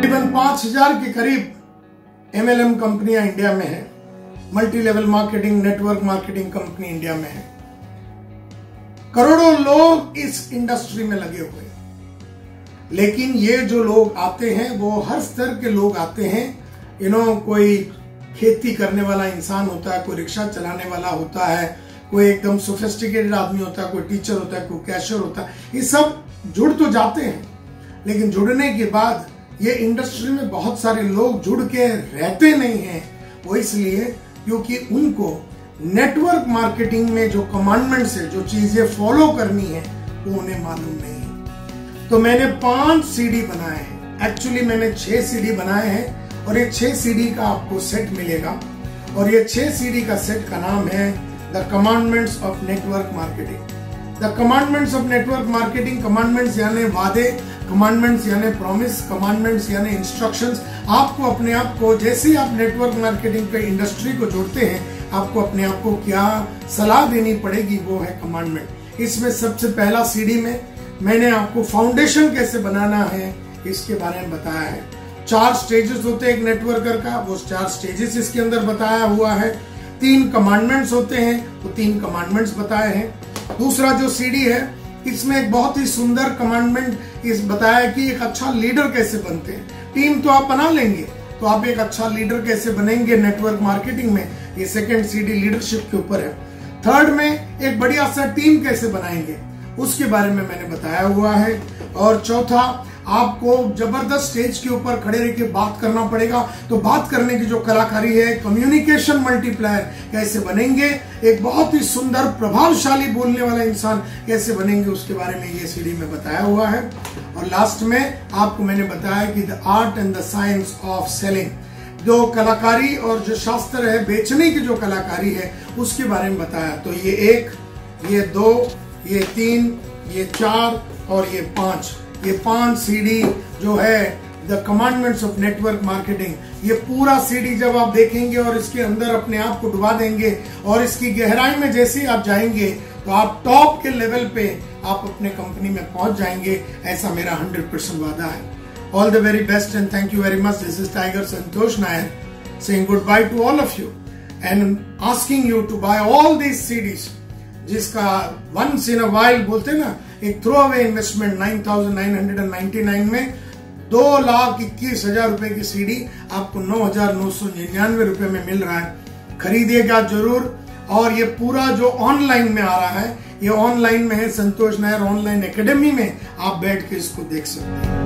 तकरीबन पाँच हज़ार के करीब एमएलएम कंपनियाँ इंडिया में है। Multi level marketing, network marketing company India में है। करोड़ों लोग इस इंडस्ट्री में लगे हुए हैं। लेकिन ये जो लोग आते हैं, वो हर स्तर के लोग आते हैं। नो कोई खेती करने वाला इंसान होता है, कोई रिक्शा चलाने वाला होता है, कोई एकदम सोफिस्टिकेटेड आदमी होता है, कोई टीचर होता है, कोई कैशियर होता है। ये सब जुड़ तो जाते हैं, लेकिन जुड़ने के बाद ये इंडस्ट्री में बहुत सारे लोग जुड़ के रहते नहीं हैं। वो इसलिए क्योंकि उनको नेटवर्क मार्केटिंग में जो कमांडमेंट्स है, जो चीज़ें फॉलो करनी है, वो उन्हें मालूम नहीं तो मैंने पाँच सीडी बनाए हैं। एक्चुअली मैंने छह सीडी बनाए हैं और ये छह सीडी का आपको सेट मिलेगा। और ये छह सीडी का सेट का नाम है the commandments of network marketing the commandments of network marketing commandments यानी वादे कमांडमेंट्स यानी प्रॉमिस कमांडमेंट्स यानी इंस्ट्रक्शंस आपको अपने आप को, जैसे ही आप नेटवर्क मार्केटिंग पे इंडस्ट्री को जोड़ते हैं, आपको अपने आप को क्या सलाह देनी पड़ेगी, वो है कमांडमेंट इसमें सबसे पहला सीढ़ी में मैंने आपको फाउंडेशन कैसे बनाना है, इसके बारे में बताया है. चार स्टेजेस होते हैं एक नेटवर्कर का, वो चार स्टेजेस इसके अंदर बताया हुआ है. तीन कमांडमेंट्स होते हैं, वो तीन कमांडमेंट्स बताए हैं. दूसरा जो सीडी है इसमें एक बहुत ही सुंदर कमांडमेंट इस बताया कि एक अच्छा लीडर कैसे बनते हैं। टीम तो आप बना लेंगे तो आप एक अच्छा लीडर कैसे बनेंगे नेटवर्क मार्केटिंग में? ये सेकंड सीडी लीडरशिप के ऊपर है। थर्ड में एक बढ़िया सा टीम कैसे बनाएँगे? उसके बारे में मैंने बताया हुआ है। और चौथा आपको ज़बरदस्त स्टेज के ऊपर खड़े रह के बात करना पड़ेगा। तो बात करने की जो कलाकारी है कम्युनिकेशन मल्टीप्लायर कैसे बनेंगे, एक बहुत ही सुंदर, प्रभावशाली बोलने वाला इंसान कैसे बनेंगे, उसके बारे में ये सीढ़ी में बताया हुआ है। और लास्ट में आपको मैंने बताया कि the art and the science of selling जो कलाकारी और जो शास्त्र है, बेचने की जो कलाकारी है, उसके बारे में बताया। तो ये एक, ये दो, ये तीन, ये चार और ये पाँच। ये पाँच सीडी जो है the commandments of network marketing ये पूरा सीडी जब आप देखेंगे और इसके अंदर अपने आप को डुबा देंगे और इसकी गहराई में जैसे आप जाएँगे तो आप टॉप के लेवल पे आप अपने कंपनी में पहुँच जाएँगे, ऐसा मेरा हंड्रेड परसेंट वादा है। All the very best and thank you very much this is tiger Santosh Nair saying good bye to all of you and asking you to buy all these CDs जिसका once in a while बोलते ना एक throw away investment nine thousand nine hundred and ninety nine में दो लाख इक्कीस हज़ार रूपए की सीडी आपको नौ हज़ार नौ सौ निन्यानवे रूपए में मिल रहा है। खरीदिएगा ज़रूर। और ये पूरा जो ऑनलाइन में आ रहा है, ये ऑनलाइन में है संतोष नायर ऑनलाइन एकेडमी में। आप बैठ के इसको देख सकते हैं।